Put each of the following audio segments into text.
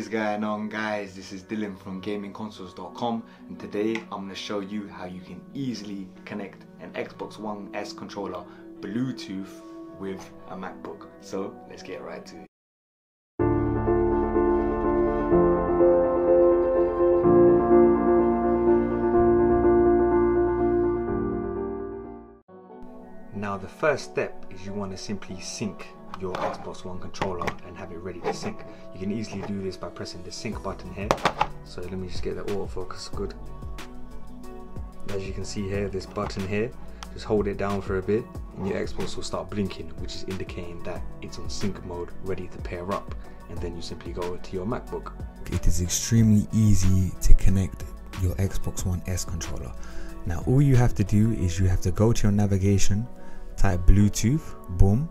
What's going on guys, this is Dylan from gamingconsoles.com and today I'm going to show you how you can easily connect an Xbox One S controller Bluetooth with a MacBook. So let's get right to it. Now the first step is you want to simply sync your Xbox One controller and have it ready to sync. You can easily do this by pressing the sync button here. So let me just get the autofocus good. As you can see here, this button here, just hold it down for a bit and your Xbox will start blinking, which is indicating that it's on sync mode, ready to pair up. And then you simply go to your MacBook. It is extremely easy to connect your Xbox One S controller. Now all you have to do is you have to go to your navigation, type Bluetooth, boom,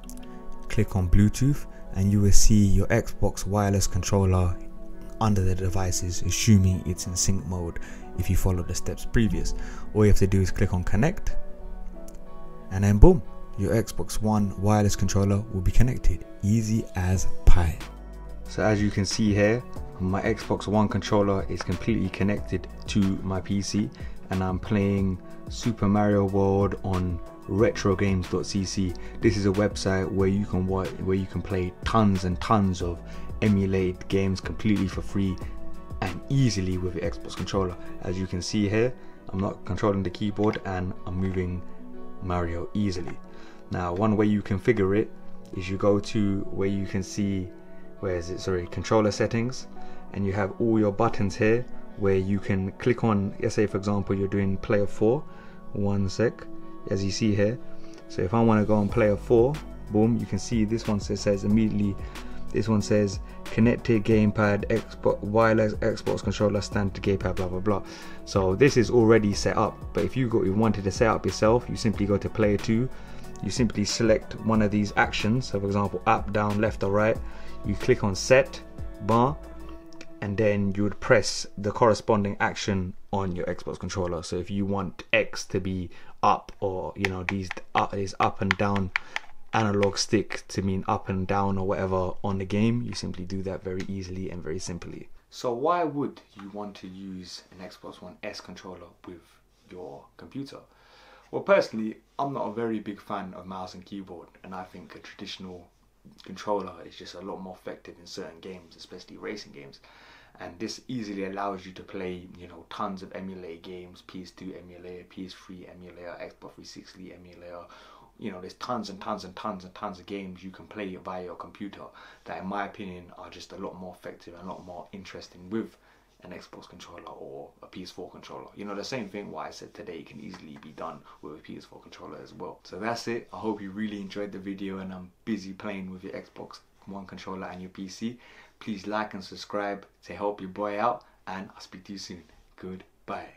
click on Bluetooth and you will see your Xbox wireless controller under the devices assuming it's in sync mode if you follow the steps previous. All you have to do is click on connect and then boom, your Xbox One wireless controller will be connected. Easy as pie. So as you can see here, my Xbox One controller is completely connected to my PC and I'm playing Super Mario World on retrogames.cc. This is a website where you can watch, where you can play tons and tons of emulated games completely for free and easily with the Xbox controller. As you can see here, I'm not controlling the keyboard and I'm moving Mario easily. Now, one way you configure it is you go to where you can see where is it sorry controller settings and you have all your buttons here where you can click on let's say for example you're doing player 4 one sec as you see here. So if I want to go on player 4 boom you can see this one says, immediately this one says connected gamepad Xbox wireless Xbox controller standard gamepad blah blah blah. So this is already set up but if you, go, you wanted to set up yourself you simply go to player 2 you simply select one of these actions. So for example up down left or right you click on set bar and then you would press the corresponding action on your Xbox controller. So if you want X to be up or you know these uh, these up and down analog stick to mean up and down or whatever on the game, you simply do that very easily and very simply. So why would you want to use an Xbox One S controller with your computer? Well personally, I'm not a very big fan of mouse and keyboard and I think a traditional controller is just a lot more effective in certain games, especially racing games. And this easily allows you to play, you know, tons of emulator games, PS2 emulator, PS3 emulator, Xbox 360 emulator. You know, there's tons and tons and tons and tons of games you can play via your computer that, in my opinion, are just a lot more effective and a lot more interesting with an Xbox controller or a PS4 controller. You know, the same thing what I said today can easily be done with a PS4 controller as well. So that's it. I hope you really enjoyed the video and I'm busy playing with your Xbox One controller and your PC. Please like and subscribe to help your boy out and I'll speak to you soon. Goodbye.